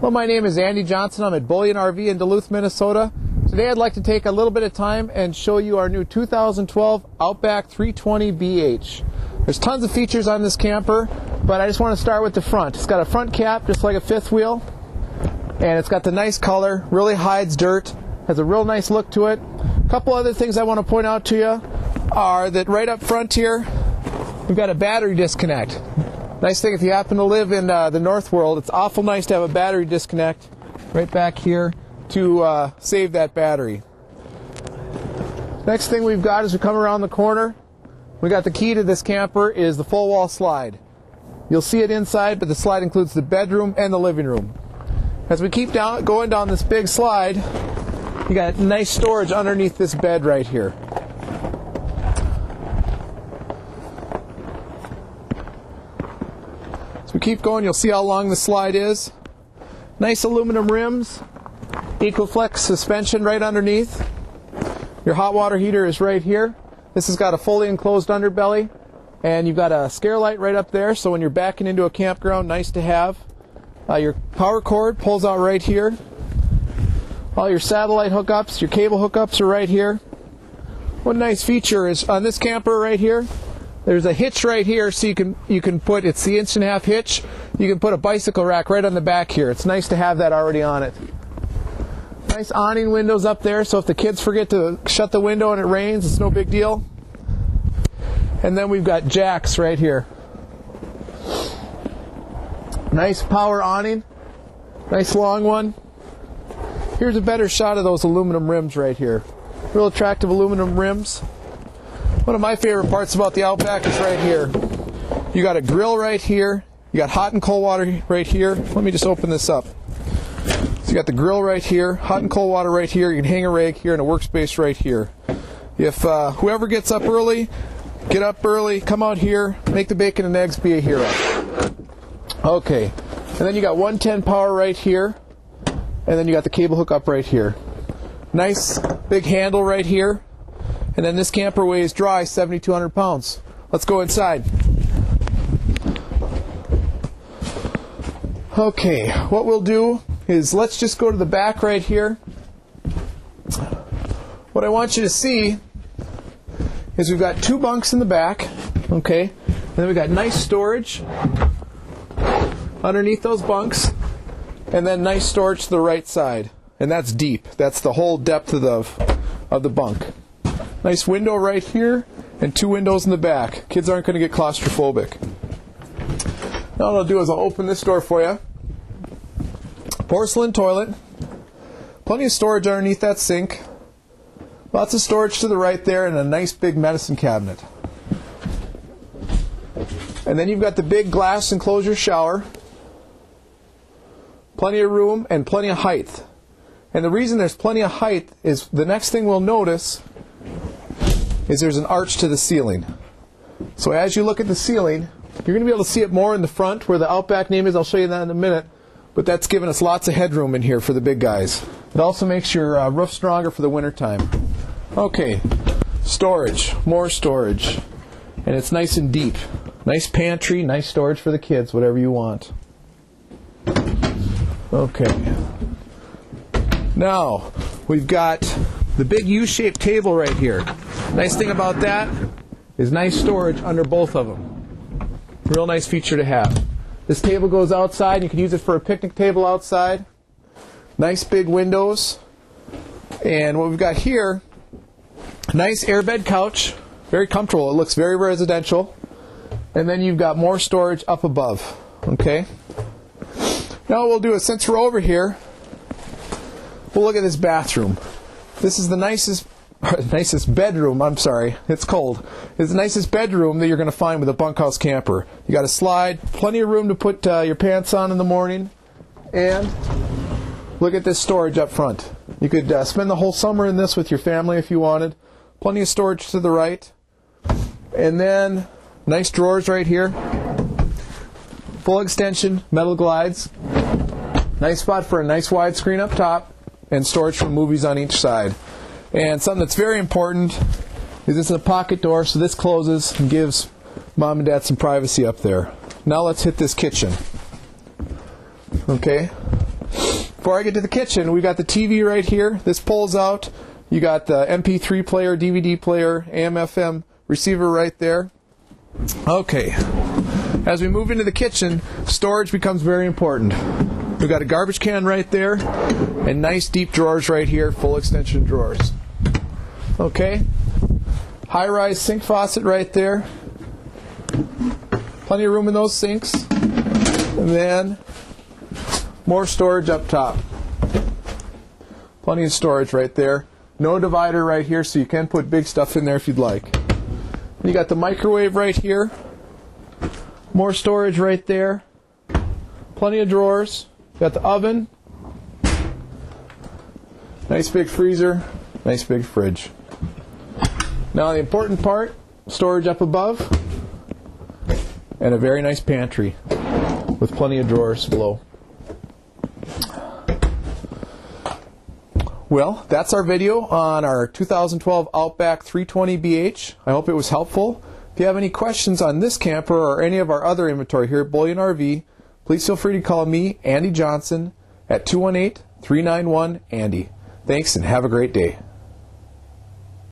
Well, my name is Andy Johnson. I'm at Bullyan RV in Duluth, Minnesota. Today I'd like to take a little bit of time and show you our new 2012 Outback 320BH. There's tons of features on this camper, but I just want to start with the front. It's got a front cap just like a fifth wheel, and it's got the nice color, really hides dirt, has a real nice look to it. A couple other things I want to point out to you are that right up front here, we've got a battery disconnect. Nice thing if you happen to live in uh, the North World, it's awful nice to have a battery disconnect right back here to uh, save that battery. Next thing we've got as we come around the corner, we got the key to this camper is the full wall slide. You'll see it inside, but the slide includes the bedroom and the living room. As we keep down going down this big slide, you got nice storage underneath this bed right here. We keep going, you'll see how long the slide is. Nice aluminum rims, EcoFlex suspension right underneath. Your hot water heater is right here. This has got a fully enclosed underbelly, and you've got a scare light right up there, so when you're backing into a campground, nice to have. Uh, your power cord pulls out right here. All your satellite hookups, your cable hookups are right here. One nice feature is on this camper right here, there's a hitch right here, so you can you can put it's the inch and a half hitch. You can put a bicycle rack right on the back here. It's nice to have that already on it. Nice awning windows up there, so if the kids forget to shut the window and it rains, it's no big deal. And then we've got jacks right here. Nice power awning, nice long one. Here's a better shot of those aluminum rims right here. Real attractive aluminum rims. One of my favorite parts about the Outback is right here. You got a grill right here. You got hot and cold water right here. Let me just open this up. So you got the grill right here, hot and cold water right here. You can hang a rag here and a workspace right here. If uh, whoever gets up early, get up early, come out here, make the bacon and eggs, be a hero. Okay, and then you got 110 power right here, and then you got the cable hookup right here. Nice big handle right here. And then this camper weighs dry 7,200 pounds. Let's go inside. Okay, what we'll do is let's just go to the back right here. What I want you to see is we've got two bunks in the back, okay, and then we've got nice storage underneath those bunks, and then nice storage to the right side, and that's deep. That's the whole depth of the of the bunk. Nice window right here, and two windows in the back. Kids aren't going to get claustrophobic. Now what I'll do is I'll open this door for you. Porcelain toilet. Plenty of storage underneath that sink. Lots of storage to the right there, and a nice big medicine cabinet. And then you've got the big glass enclosure shower. Plenty of room and plenty of height. And the reason there's plenty of height is the next thing we'll notice is there's an arch to the ceiling. So as you look at the ceiling, you're going to be able to see it more in the front where the Outback name is. I'll show you that in a minute. But that's giving us lots of headroom in here for the big guys. It also makes your uh, roof stronger for the wintertime. Okay, storage, more storage. And it's nice and deep. Nice pantry, nice storage for the kids, whatever you want. Okay. Now, we've got the big U-shaped table right here. Nice thing about that is nice storage under both of them. Real nice feature to have. This table goes outside. You can use it for a picnic table outside. Nice big windows. And what we've got here, nice airbed couch. Very comfortable. It looks very residential. And then you've got more storage up above. Okay? Now what we'll do is since we're over here, we'll look at this bathroom. This is the nicest nicest bedroom, I'm sorry, it's cold. It's the nicest bedroom that you're going to find with a bunkhouse camper. You got a slide, plenty of room to put uh, your pants on in the morning, and look at this storage up front. You could uh, spend the whole summer in this with your family if you wanted. Plenty of storage to the right. And then nice drawers right here. Full extension, metal glides. Nice spot for a nice wide screen up top and storage for movies on each side. And something that's very important is this is a pocket door, so this closes and gives mom and dad some privacy up there. Now let's hit this kitchen. Okay. Before I get to the kitchen, we've got the TV right here. This pulls out. You got the MP3 player, DVD player, AM/FM receiver right there. Okay. As we move into the kitchen, storage becomes very important. We've got a garbage can right there, and nice deep drawers right here, full extension drawers. Okay. High rise sink faucet right there. Plenty of room in those sinks. And then more storage up top. Plenty of storage right there. No divider right here, so you can put big stuff in there if you'd like. You got the microwave right here. More storage right there. Plenty of drawers. Got the oven. Nice big freezer. Nice big fridge. Now the important part, storage up above. And a very nice pantry with plenty of drawers below. Well, that's our video on our 2012 Outback 320BH. I hope it was helpful. If you have any questions on this camper or any of our other inventory here at Bullyan RV, please feel free to call me, Andy Johnson, at 218 391 Andy. Thanks and have a great day.